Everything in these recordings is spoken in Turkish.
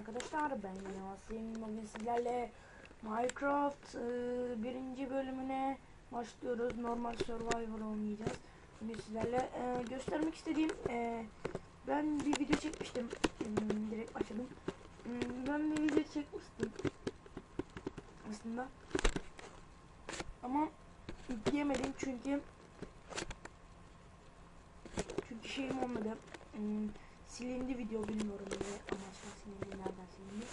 arkadaşlar. Ben yine Asim bugün sizlerle Minecraft e, birinci bölümüne başlıyoruz. Normal survivor oynayacağız. Bugün sizlerle e, göstermek istediğim e, ben bir video çekmiştim. Hmm, direkt başladım Hmm, ben bir video çekmiştim aslında. Ama yükleyemedim çünkü çünkü şeyim olmadı. Hmm, silindi video bilmiyorum ne amaçla silindi nereden silindi?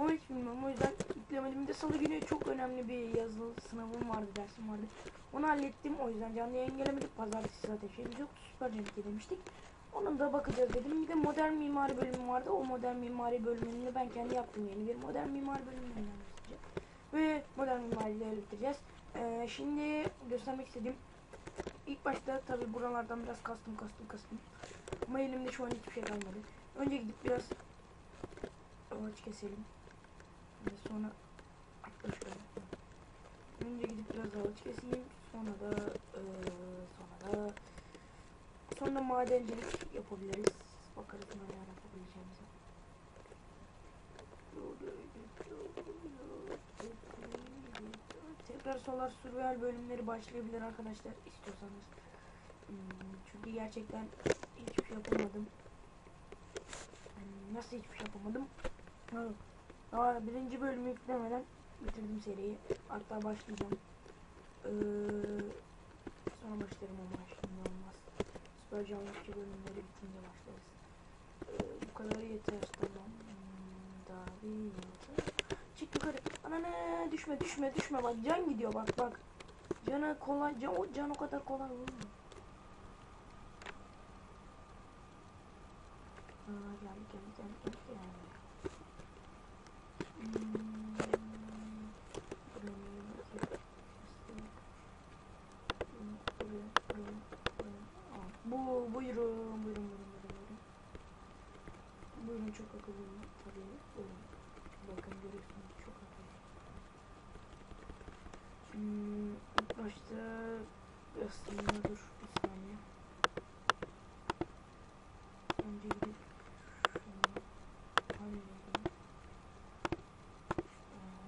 Onu hiç bilmiyorum o yüzden yüklemedim. Bir de salı günü çok önemli bir yazılı sınavım vardı dersim vardı. Onu hallettim o yüzden canlı yayın gelemedik. Pazartesi zaten şeyimiz yoktu süper cennet demiştik. Onun da bakacağız dedim. Bir de modern mimari bölümü vardı. O modern mimari bölümünü ben kendi yaptım yeni bir modern mimari bölümünden göstereceğim ve modern mimariyle bitireceğiz Ee, şimdi göstermek istediğim ilk başta tabi buralardan biraz kastım kastım kastım ama elimde şu an hiçbir şey kalmadı. Önce gidip biraz ağaç keselim. Ve sonra şöyle. Önce gidip biraz ağaç keseyim. Sonra da eee, sonra da sonra madencilik yapabiliriz. Bakarız neler yapabileceğimize. Tekrar Solar Survival bölümleri başlayabilir arkadaşlar istiyorsanız. Hmm, Çünkü gerçekten hiçbir şey yapamadım. Hmm, Nasıl hiçbir şey yapamadım? Ha, Daha birinci bölümü yüklemeden bitirdim seriyi. Hatta başlayacağım. Ee, sonra başlarım ama şimdi olmaz. Süper canlıkçı bölümleri bitince başlarız. Ee, bu kadar yeter tamam. Hmm, daha bir yeter. Çık yukarı. Anane düşme düşme düşme bak can gidiyor bak bak. Canı kolay can, o can o kadar kolay olmuyor. Aa, geldi geldi geldi geldi geldi. Hmm, Bu buyurun buyurun buyurun buyurun. Buyurun çok akıllıyım Hmm, ilk başta aslında dur bir saniye. Önce gidip şunu halledelim. Ee,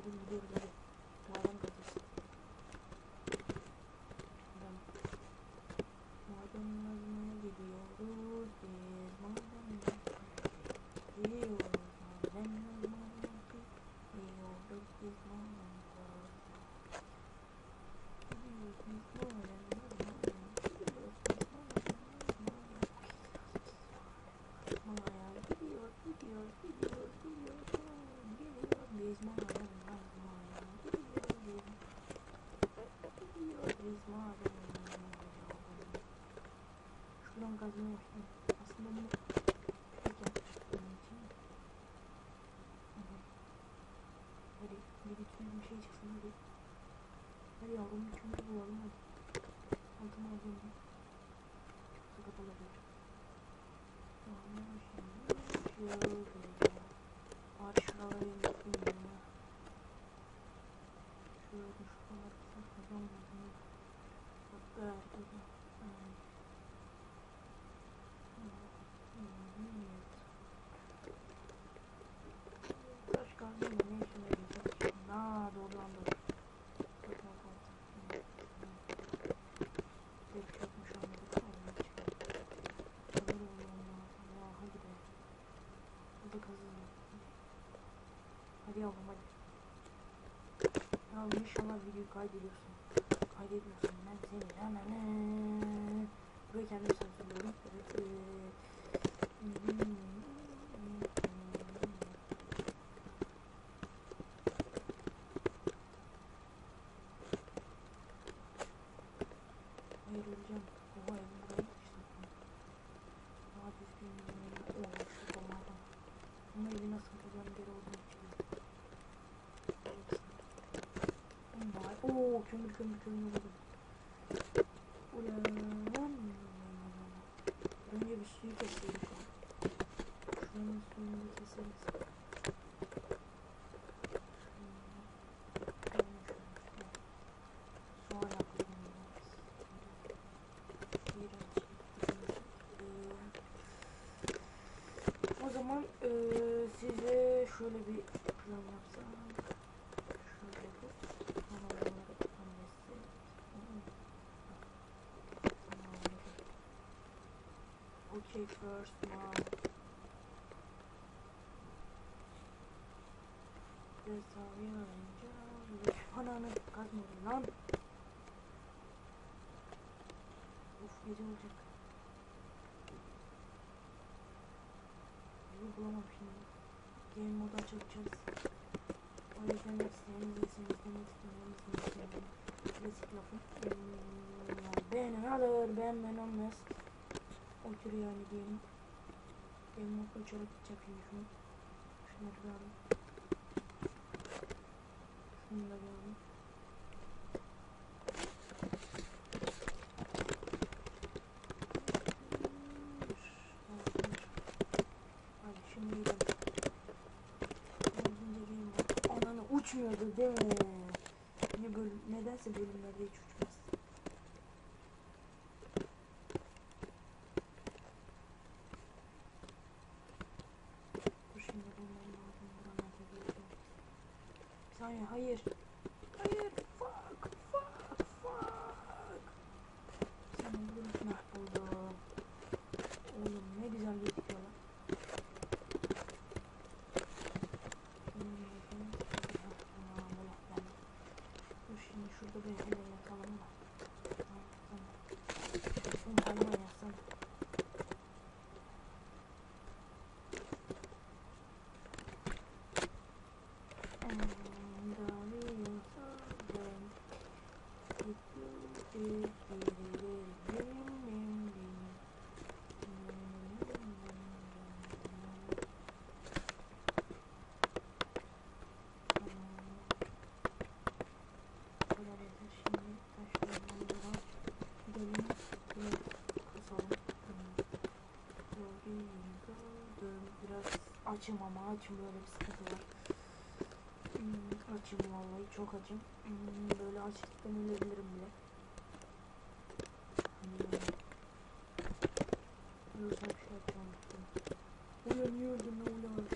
yapıyorum biliyorum. Hadi. Şey çıksın hadi. Hadi yavrum bir kömür bulalım hadi. Altıma alayım. Sakat olabilir. Tamam şimdi şöyle. Ağaç şuraları yapayım ya. Şuraları saklayacağım bunu. Bak böyle dur. Aynen. Yavrum hadi. Ya inşallah videoyu kaydediyorsun. Kaydediyorsun ben seni hemen. Burayı kendim sansürlüyorum. Evet. eee, Hayır öleceğim. Oha никто никого не будет. Okay first mom. Hesabı arayınca Ananı kazmadı lan. Of gece olacak. Yolu bulamam şimdi. Game modu açacağız. O yüzden de isteğiniz iyisiniz demek istemiyorum. istemiyorum. Klasik. Hmm, yani beğenen alır, beğenmeyen almaz. O tür yani diyelim. Game modu açarak gideceğim şimdi şunu. Şunları bir alayım. Şunu da bir alayım. Ananı uçmuyordu değil mi? Niye bölüm, nedense bölümlerde hiç uçmaz. Dur şimdi bulmam lazım. Buralarda bir şey. Bir saniye hayır. Hayır. Fuck. Fuck. Fuck. Sen bunu mahvoldum. Oğlum ne güzel gözüküyor lan. Hmm, bakayım. Ha, tamam, böyle yani. Dur şimdi şurada bir hele yatalım da. Tamam, tamam. Son kalma yazsana. Biraz açım ama açım böyle bir sıkıntı var. Hmm, açım vallahi çok açım. Hmm, böyle açlıktan ölebilirim bile. Hmm. Yoksa bir şey yapacağım. Uyanıyordum ulan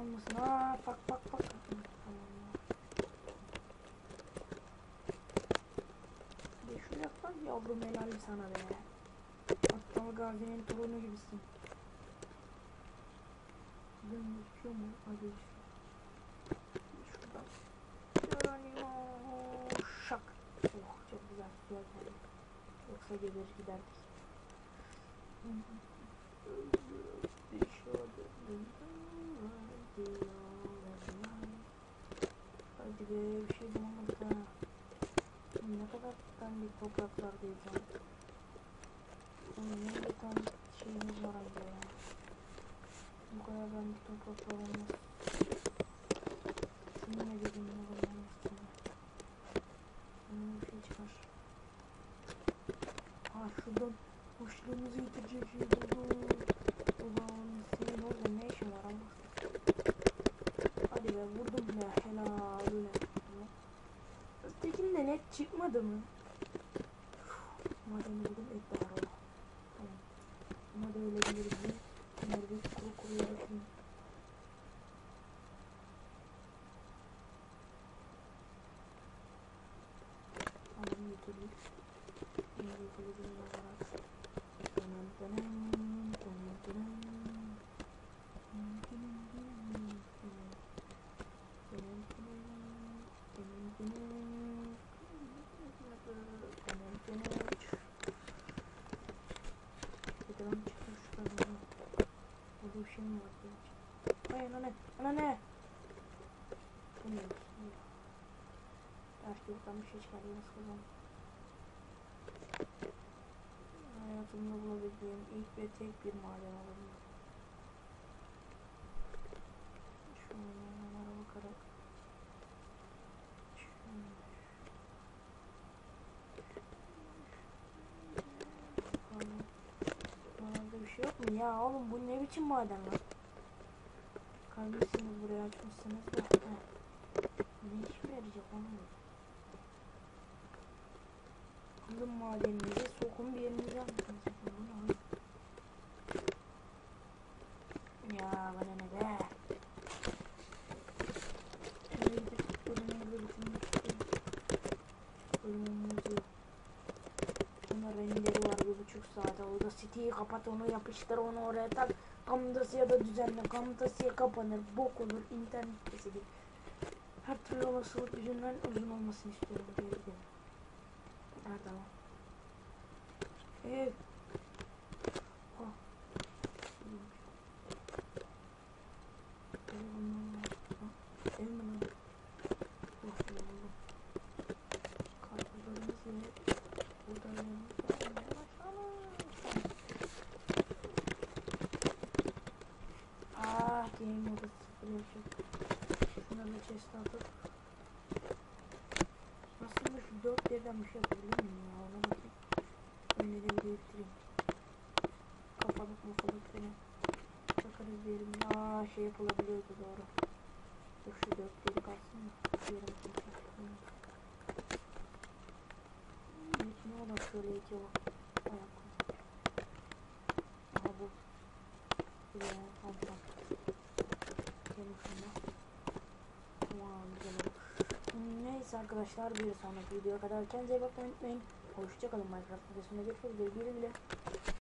Olmasın. Aa, bak bak bak. Tamam ya. Bir de şunu yap lan yavrum helal sana be. Gazi'nin torunu gibisin. Ben gözüküyor mu? Hadi Şuradan. Geronimo. Şak. Oh çok güzel suya geldi. Yoksa gelir giderdik. Hadi be bir şey bulamadık ha. Ne kadar topraklardayız ne bir tane şeyimiz var acaba ya. Bu kadar dandik topraklar olmaz. Şunu ne dedim ne kadar üstüne. Bunun bir şey çıkar. Ha şuradan hoşluğumuzu yitirecek şey bir şey mi var? Ay ana ne? Ana ne? Bu ne? Yaşlılıktan bir şey çıkardı nasıl Hayatımda bulabildiğim ilk ve tek bir maden olabilir. Onlara bakarak. Buralarda bir şey yok mu? Ya oğlum bu ne biçim maden lan? Kalmışsınız buraya açmışsınız da. Ne işe yarayacak oğlum bu? Alın madeninizi sokun bir yerinize? Ya bana ne be? Şöyle gidip bölümleri bitirmek istiyorum. Bölümümüzü. Renderi var bir buçuk saate. Orada City'yi kapat onu yapıştır onu oraya tak. Camtasia'da düzenle. Camtasia kapanır. Bok olur. internet kesilir. Her türlü olasılık yüzünden uzun olmasını istiyorum. Gidelim. Nerede ama? Evet. Oh. Lan? Oh. Karpuzlarımız olmaya başlamış. Ah, game modu sıfır yapacak. Şunları da chest'e atıp. Aslında şu dört yerden bir şey yapabilir miyim ya? Ona bakayım. Öyle de video bitireyim. Kafalık mafalık falan. Bakarız diyelim. Aa şey yapılabiliyordu doğru. Dur şu dört yeri kalsın da. Yarım kalsın. Ne olur şöyle iki o. Ayak. Aha bu. Buraya tam tam. Gelin şuna. Tamam güzel oldu. Neyse arkadaşlar bir sonraki videoya kadar kendinize bakmayı unutmayın. Hoşçakalın Minecraft videosunda görüşmek üzere. Güle güle.